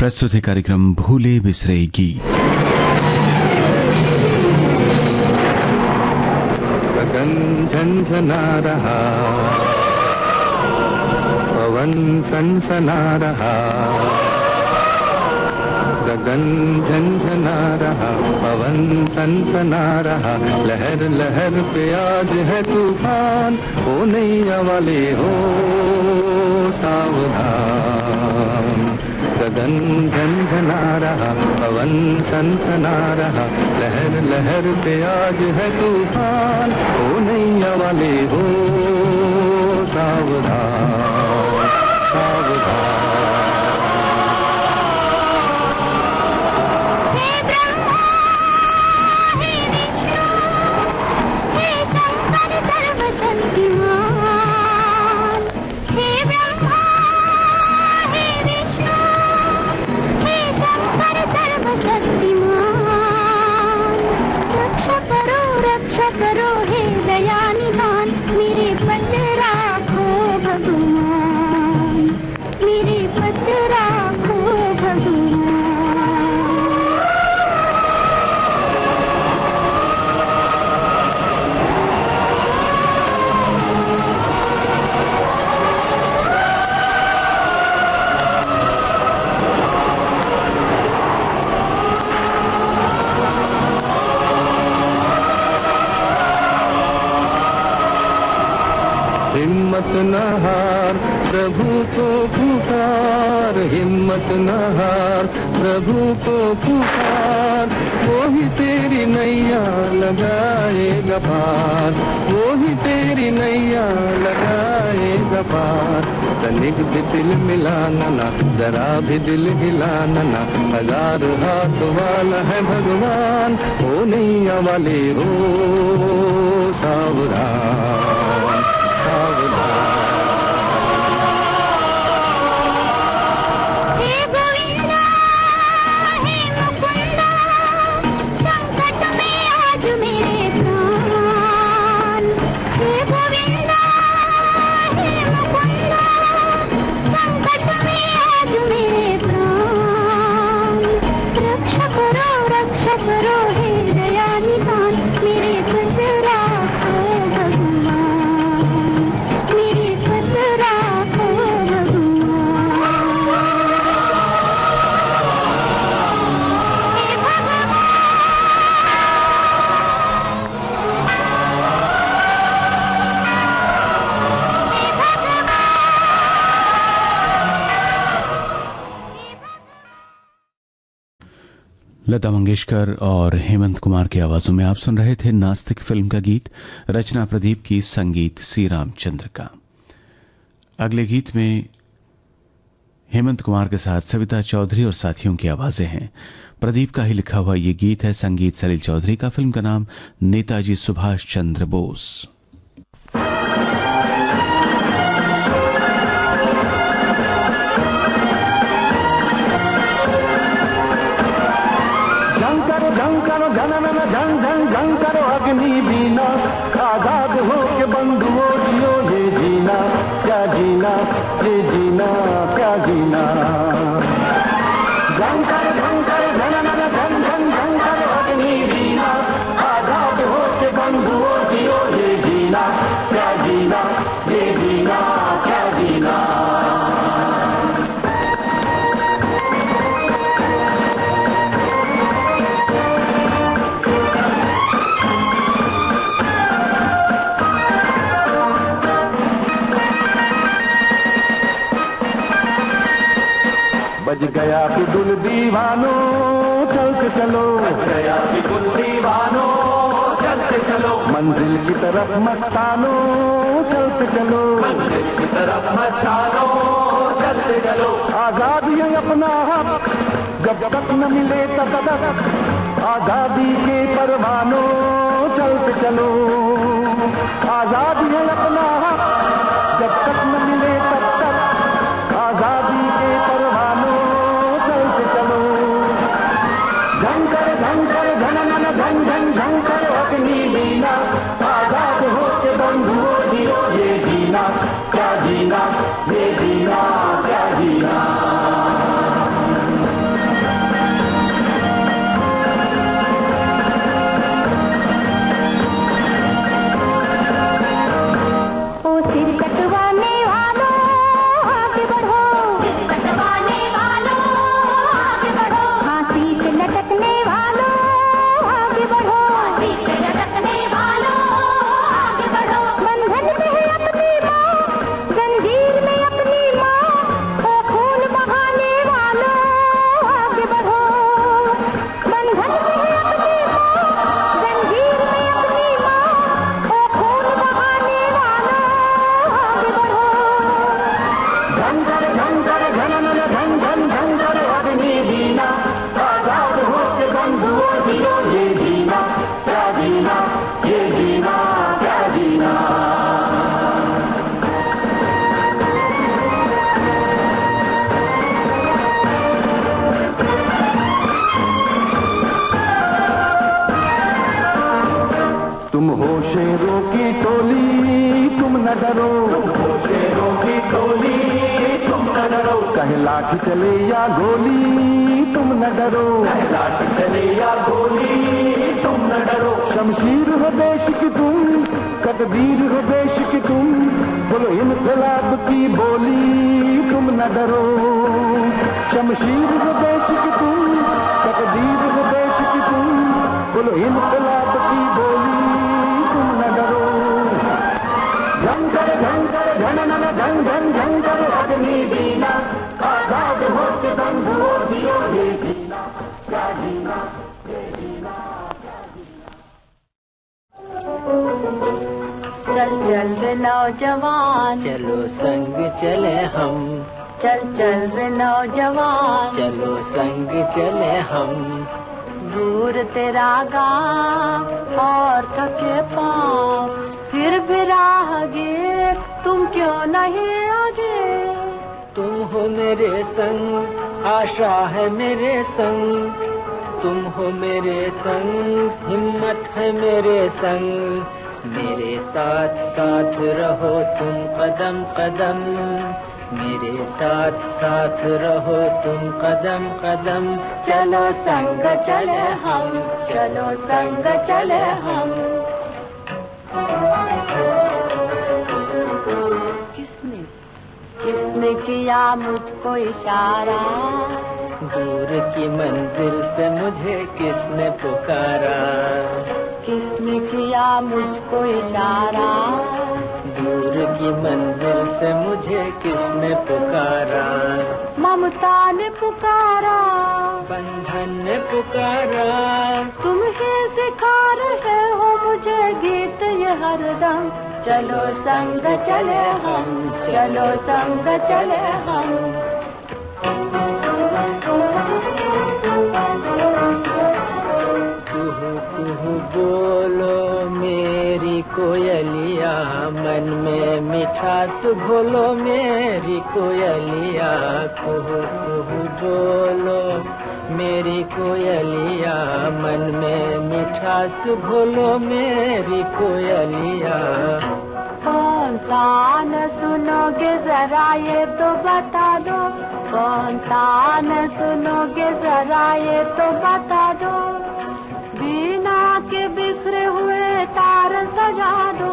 प्रस्तुति कार्यक्रम भूले बिसरे गीत झंझना रहा। पवन सनसना रहा। गगन झंझना रहा पवन सनसना रहा लहर लहर पे आज है तूफ़ान, ओ नैया वाले हो सावधान। गगन झंझना रहा पवन सनसना रहा लहर लहर पे आज है तूफ़ान, ओ नैया वाले हो सावधान सावधान। हिम्मत न हार, प्रभु को पुकार। हिम्मत न हार, प्रभु को पुकार। वो ही तेरी नैया लगाएगा पार। वो ही तेरी नैया लगाएगा पार। तनिक भी दिल मिलाना ना जरा भी दिल हिलाना ना हज़ार हाथ वाला है भगवान, ओ नैया वाले हो सावधान। सावधान लता मंगेशकर और हेमंत कुमार की आवाजों में आप सुन रहे थे नास्तिक फ़िल्म का गीत, रचना प्रदीप की संगीत सी रामचंद्र का। अगले गीत में हेमंत कुमार के साथ सविता चौधरी और साथियों की आवाज़ें हैं। प्रदीप का ही लिखा हुआ ये गीत है संगीत सलील चौधरी का। फ़िल्म का नाम नेताजी सुभाष चंद्र बोस। गया बिगुल दीवानो चल के चलो गया बिगुल दीवानो चल मंजिल की तरफ़ मस्तानो चलते चलो। मंजिल की तरफ़ मस्तानो, चलते चलो। आज़ादी है अपना हक, जब तक न मिले तब तक। आज़ादी के परवानो, चलते चलो। आज़ादी है अपना डरो गोली तुम न डरो शमशीर हो देश की तुम, कदबीर हो देश की तुम, बोलो इनकलाब की बोली, तुम न डरो। शमशीर हो देश की तुम तकदीर हो देश की तुम, बोलो इनकलाब की बोली रे नौजवान। चलो संग चले हम। चल चल रे नौजवान। चलो संग चले हम। दूर तेरा गाँव और थके पाँव। फिर भी राहगीर तुम क्यों नहीं आगे? तुम हो मेरे संग आशा है मेरे संग। तुम हो मेरे संग हिम्मत है मेरे संग। मेरे साथ साथ रहो तुम कदम कदम। मेरे साथ साथ रहो तुम कदम कदम। चलो संग चले हम, चलो संग चले हम। किसने किसने किया मुझको इशारा? दूर की मंजिल से मुझे किसने पुकारा? किसने किया मुझको इशारा? दूर की मंजिल से मुझे किसने पुकारा? ममता ने पुकारा। बंधन ने पुकारा। तुम ही सिखा रहे हो मुझे गीत ये हरदम चलो संग चले हम चलो संग चले हम। कोयलिया, मन में मेरी कोयलिया। कुहू कुहू बोलो, मेरी कोयलिया, मन में मिठास घोलो मेरी कोयलिया। सुनोगे जरा, ये तो बता कौन सा न सुनोगे जरा ये तो बता दो। बीना के बिखरे हुए तार सजा दो।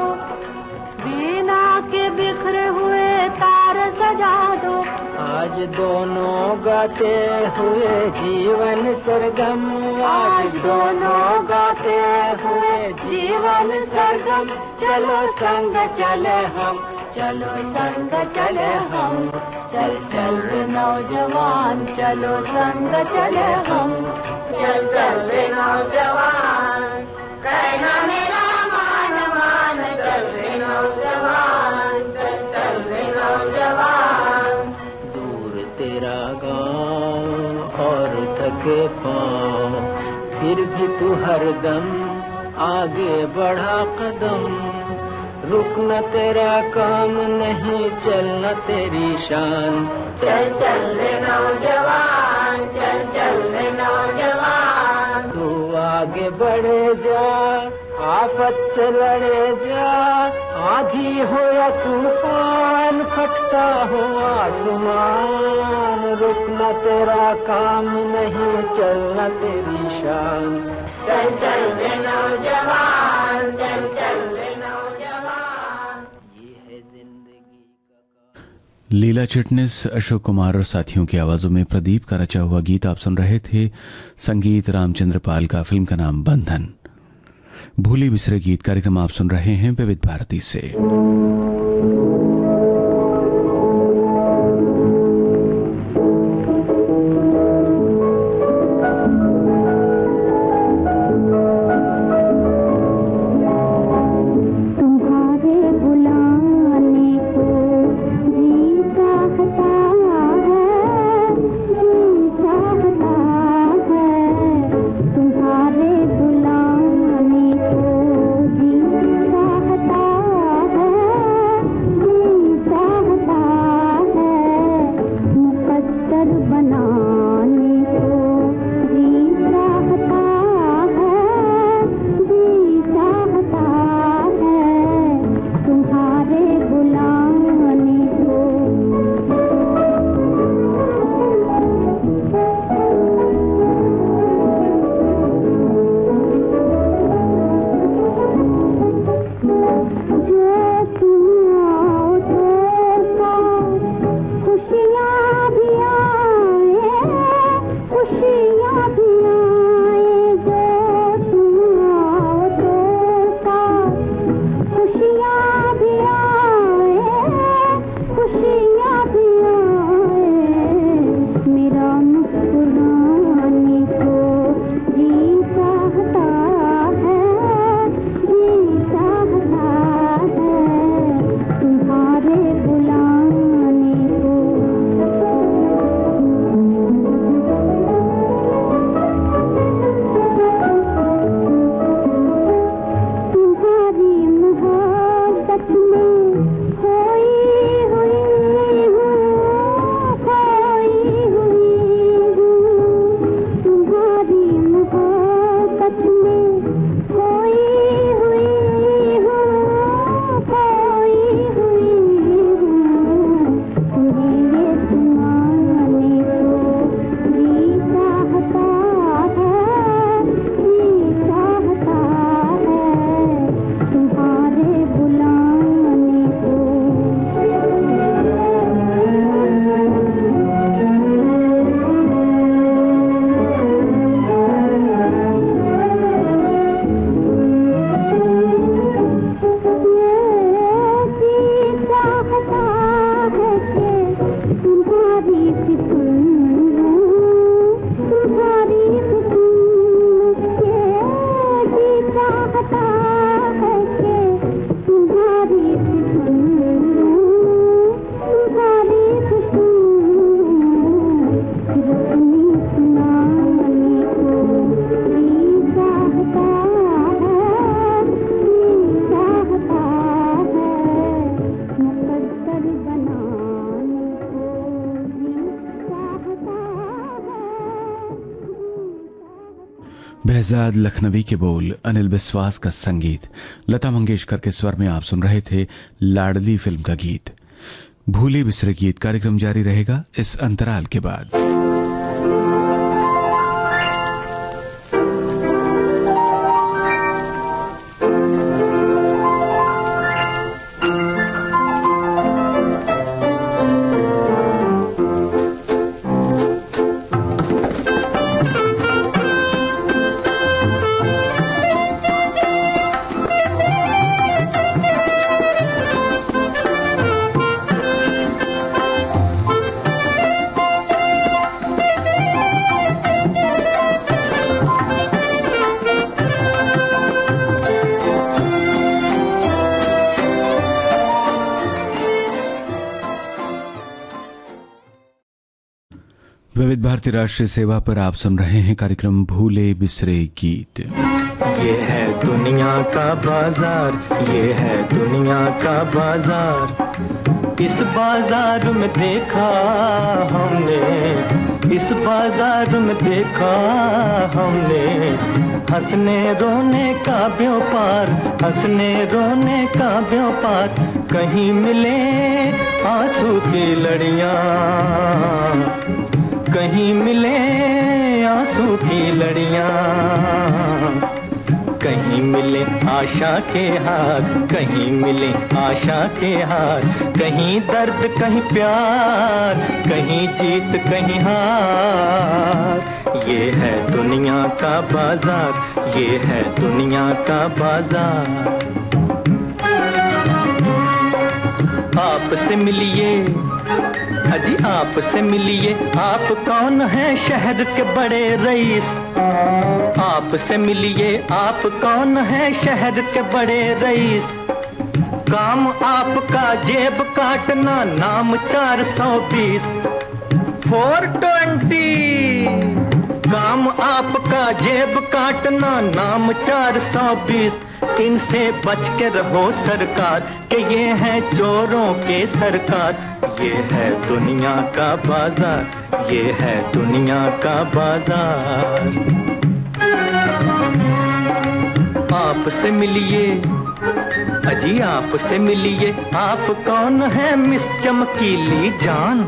बीना के बिखरे हुए तार सजा दो। आज दोनों गाते हुए जीवन सरगम। आज दोनों गाते हुए जीवन सरगम। चलो संग चले हम चलो संग चले हम। चल चल रे नौजवान, चलो संग चले हम। चल चल रे नौजवान, कहना मेरा मान मान चल रे नौजवान, चल चल रे नौजवान। दूर तेरा गाँव और थके पाँव, फिर भी तू हरदम आगे बढ़ा कदम। रुकना तेरा काम नहीं चलना तेरी शान। चल चल रे नौजवान चल चल रे नौजवान। तू आगे बढ़े जा आफत से लड़े जा आधी हो या तूफ़ान फटता हो आसमान। रुकना तेरा काम नहीं चलना तेरी शान। चल चल रे नौजवान चल चल लीला चिटनिस, अशोक कुमार और साथियों की आवाजों में प्रदीप का रचा हुआ गीत आप सुन रहे थे। संगीत रामचंद्र पाल का फ़िल्म का नाम बंधन। भूली बिसरे गीत कार्यक्रम आप सुन रहे हैं विविध भारती से। बहजाद लखनवी के बोल, अनिल विश्वास का संगीत। लता मंगेशकर के स्वर में आप सुन रहे थे लाडली फ़िल्म का गीत। भूले बिसरे गीत कार्यक्रम जारी रहेगा इस अंतराल के बाद। विविध भारती राष्ट्रीय सेवा पर आप सुन रहे हैं कार्यक्रम भूले बिसरे गीत। ये है दुनिया का बाज़ार, ये है दुनिया का बाज़ार। इस बाज़ार में देखा हमने, इस बाज़ार में देखा हमने। हंसने रोने का व्यापार, हंसने रोने का व्यापार, कहीं मिले आँसू की लड़ियाँ। कहीं मिले आँसू की लड़िया। कहीं मिले आशा के हाथ, कहीं मिले आशा के हाथ। कहीं दर्द, कहीं प्यार, कहीं जीत, कहीं हार। ये है दुनिया का बाज़ार, ये है दुनिया का बाज़ार। आपसे मिलिए अजी आपसे मिलिए। आप कौन है शहर के बड़े रईस? आपसे मिलिए। आप कौन है शहर के बड़े रईस? काम आपका जेब काटना, नाम चार सौ बीस। Four twenty. काम आपका जेब काटना, नाम चार सौ बीस। इनसे बच के रहो सरकार, कि ये है चोरों के सरकार। ये है दुनिया का बाज़ार, ये है दुनिया का बाज़ार। आपसे मिलिए, अजी आपसे मिलिए, आप कौन है मिस चमकीली जान?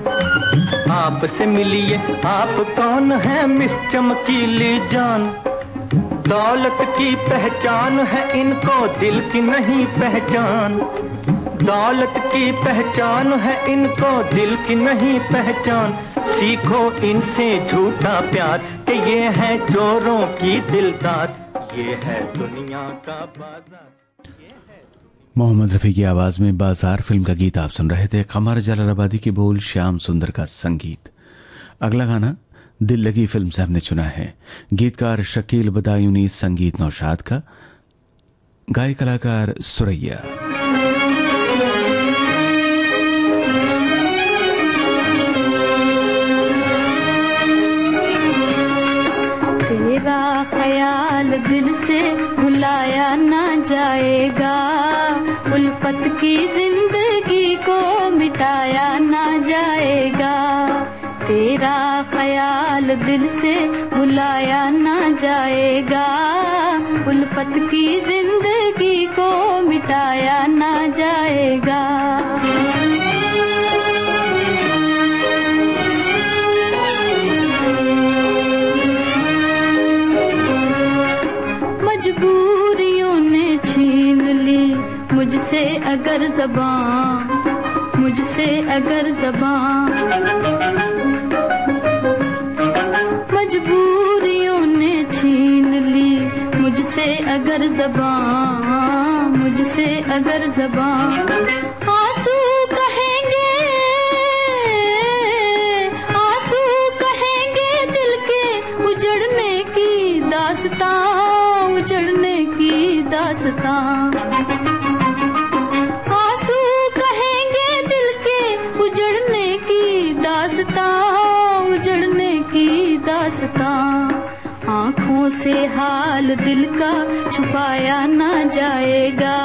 आपसे मिलिए, आप कौन है मिस चमकीली जान? दौलत की पहचान है इनको दिल की नहीं पहचान। दौलत की पहचान है इनको दिल की नहीं पहचान। सीखो इनसे झूठा प्यार कि ये है चोरों की दिलदार। ये है दुनिया का बाज़ार। मोहम्मद रफी की आवाज़ में बाज़ार फ़िल्म का गीत आप सुन रहे थे। कमर जलालाबादी की बोल, श्याम सुंदर का संगीत। अगला गाना दिल लगी फ़िल्म से हमने चुना है। गीतकार शकील बदायूनी, संगीत नौशाद का गाय कलाकार सुरैया। तेरा ख्याल दिल से भुलाया ना जाएगा। उल्फत की ज़िंदगी को मिटाया ना जाएगा। तेरा ख्याल दिल से भुलाया ना जाएगा। उल्फत की ज़िंदगी को मिटाया ना जाएगा। मुझसे अगर जबान से हाल दिल का छुपाया ना जाएगा।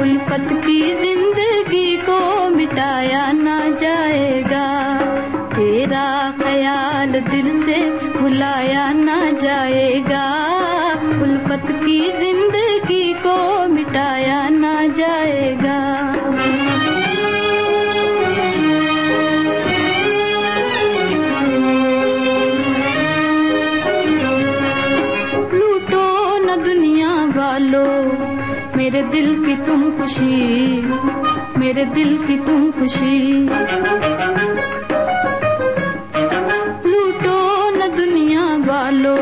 उल्फत की ज़िंदगी को मिटाया ना जाएगा। तेरा ख्याल दिल से भुलाया ना जाएगा। उल्फत की ज़िंदगी दिल की तुम खुशी, मेरे दिल की तुम खुशी। लूटो न दुनिया वालो,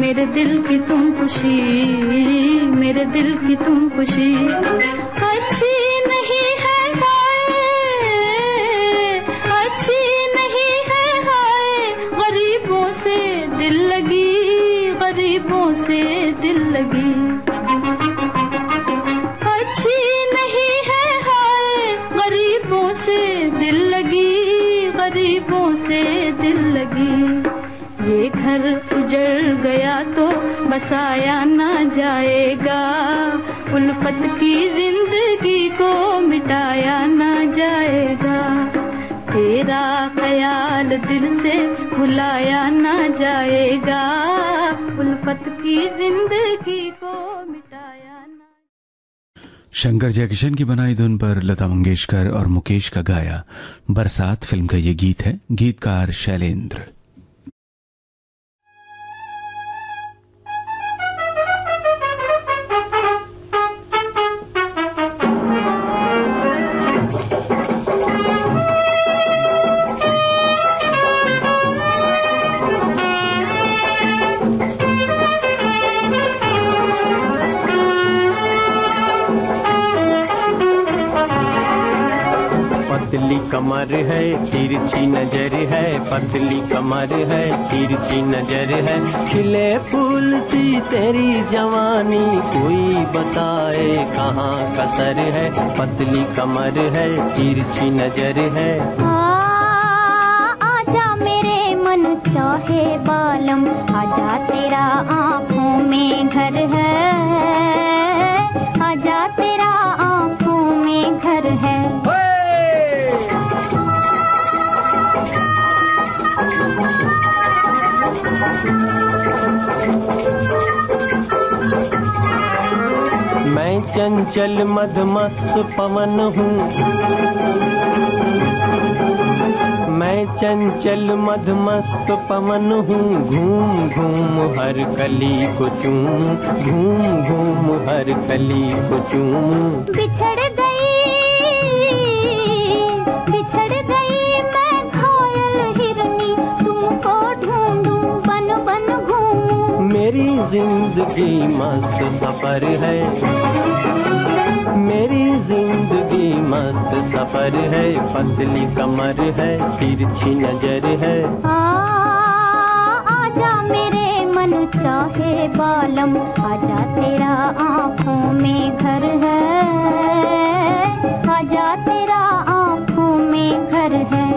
मेरे दिल की तुम खुशी, मेरे दिल की तुम खुशी। भुलाया ना जाएगा। उल्फत की ज़िंदगी को मिटाया ना। शंकर जयकिशन की बनाई धुन पर लता मंगेशकर और मुकेश का गाया। बरसात फ़िल्म का ये गीत है, गीतकार शैलेंद्र। कमर है तिरछी नज़र है पतली कमर है तिरछी नज़र है। खिले फूल सी तेरी जवानी कोई बताए कहाँ कसर है। पतली कमर है तिरछी नज़र है। आ, आजा मेरे मन चाहे बालम आजा तेरा आँखों में घर है। आजा तेरा आँखों में घर है चंचल मदमस्त पवन हूँ। मैं चंचल मदमस्त पवन हूँ। घूम घूम हर कली को चूम घूम घूम हर कली को चूम। बिछड़ गई बिछड़ गई मैं घायल हिरनी। तुमको ढूंढूं बन बन घूमूं। मेरी ज़िंदगी मस्त सफ़र है। मेरी ज़िंदगी मस्त सफ़र है पतली कमर है तिरछी नज़र है। आजा मेरे मन चाहे बालम, आजा तेरा आँखों में घर है। आजा तेरा आँखों में घर है।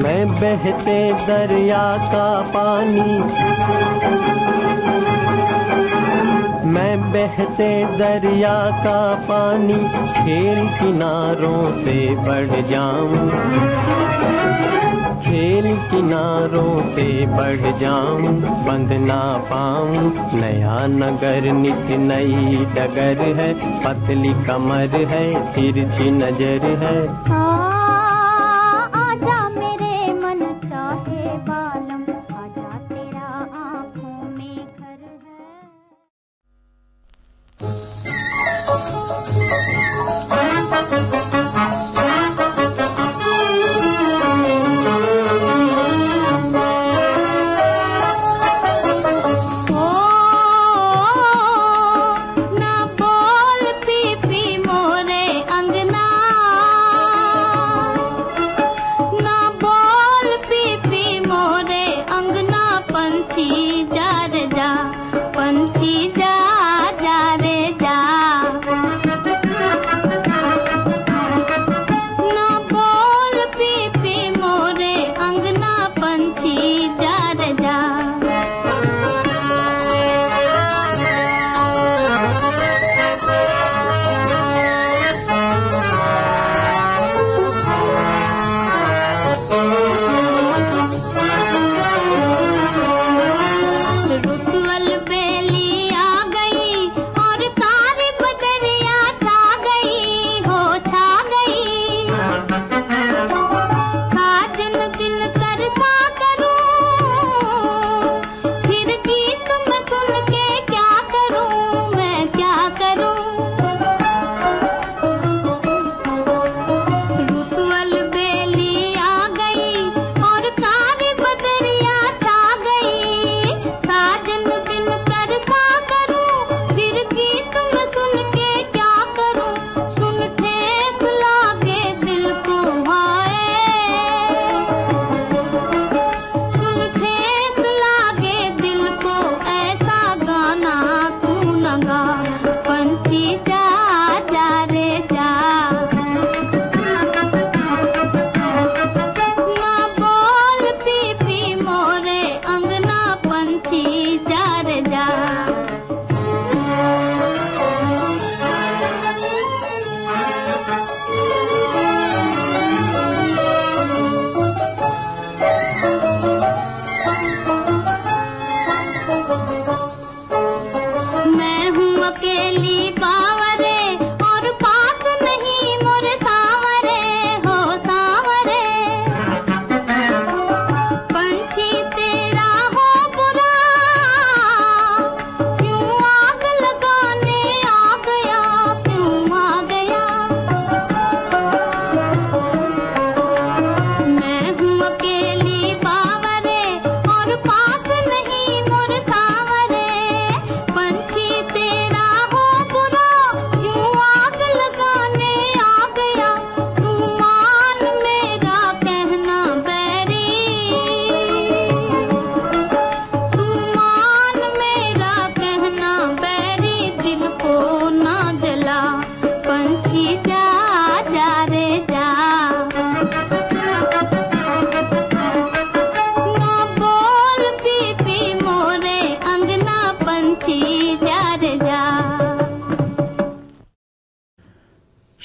मैं बहते दरिया का पानी। मैं बहते दरिया का पानी, खेल किनारों से बढ़ जाऊँ। खेल किनारों से बढ़ जाऊँ, बंद ना पाऊँ। नया नगर नित नई डगर है, पतली कमर है, तिरछी नज़र है।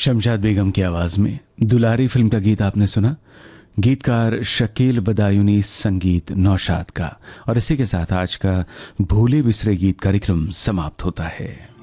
शमशाद बेगम की आवाज़ में। दुलारी फ़िल्म का गीत आपने सुना? गीतकार शकील बदायूनी संगीत नौशाद का। और इसी के साथ आज का भूले बिसरे गीत कार्यक्रम समाप्त होता है।